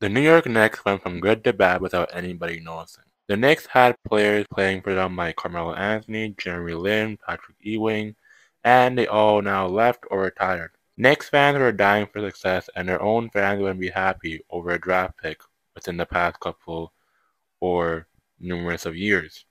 The New York Knicks went from good to bad without anybody noticing. The Knicks had players playing for them like Carmelo Anthony, Jeremy Lin, Patrick Ewing, and they all now left or retired. Knicks fans were dying for success, and their own fans wouldn't be happy over a draft pick within the past couple or numerous of years.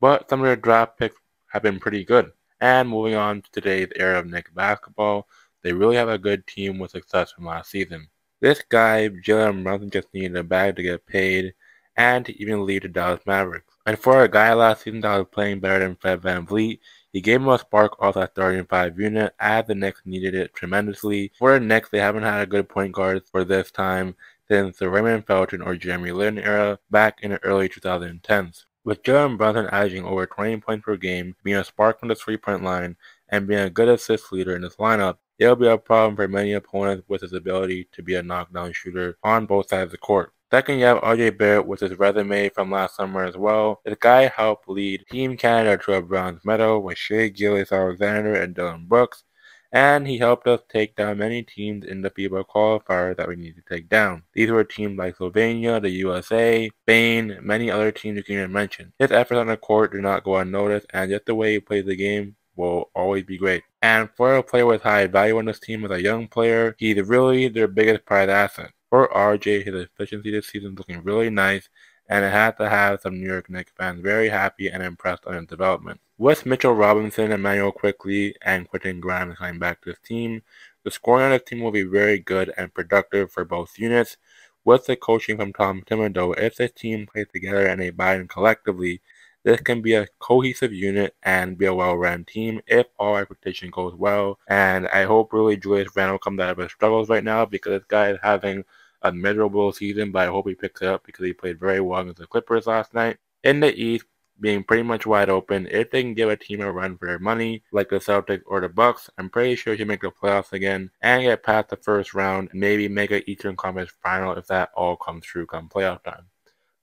But some of their draft picks have been pretty good. And moving on to today's era of Knicks basketball, they really have a good team with success from last season. This guy, Jalen Brunson, just needed a bag to get paid and to even lead the Dallas Mavericks. And for a guy last season that was playing better than Fred VanVleet, he gave him a spark off that starting five unit as the Knicks needed it tremendously. For the Knicks, they haven't had a good point guard for this time since the Raymond Felton or Jeremy Lin era back in the early 2010s. With Jalen Brunson averaging over 20 points per game, being a spark from the three-point line, and being a good assist leader in this lineup, It'll be a problem for many opponents with his ability to be a knockdown shooter on both sides of the court. Second, you have RJ Barrett with his resume from last summer as well. This guy helped lead Team Canada to a bronze medal with Shai Gilgeous-Alexander and Dillon Brooks, and he helped us take down many teams in the FIBA qualifier that we need to take down. These were teams like Slovenia, the USA, Spain, many other teams you can even mention. His efforts on the court do not go unnoticed, and just the way he plays the game will always be great. And for a player with high value on this team as a young player, he's really their biggest prize asset. For RJ, his efficiency this season is looking really nice, and it had to have some New York Knicks fans very happy and impressed on his development. With Mitchell Robinson, Immanuel Quickley, and Quentin Grimes coming back to this team, the scoring on this team will be very good and productive for both units. With the coaching from Tom Thibodeau, if this team plays together and they buy in collectively, this can be a cohesive unit and be a well-run team if all expectation goes well. And I hope really Julius Randle comes out of his struggles right now because this guy is having a miserable season, but I hope he picks it up because he played very well against the Clippers last night. In the East, being pretty much wide open. If they can give a team a run for their money, like the Celtics or the Bucks, I'm pretty sure he'll make the playoffs again and get past the first round, and maybe make an Eastern Conference final if that all comes true come playoff time.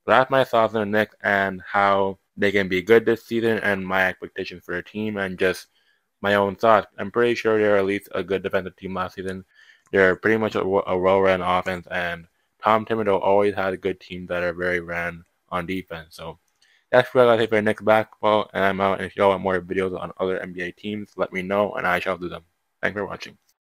That's my thoughts on the Knicks and how they can be good this season and my expectations for the team and just my own thoughts. I'm pretty sure they're at least a good defensive team last season. They're pretty much a, a well-run offense, and Tom Thibodeau always had a good team that are very ran on defense. So that's what I gotta say for Knicks basketball, and I'm out. And if y'all want more videos on other NBA teams, let me know, and I shall do them. Thanks for watching.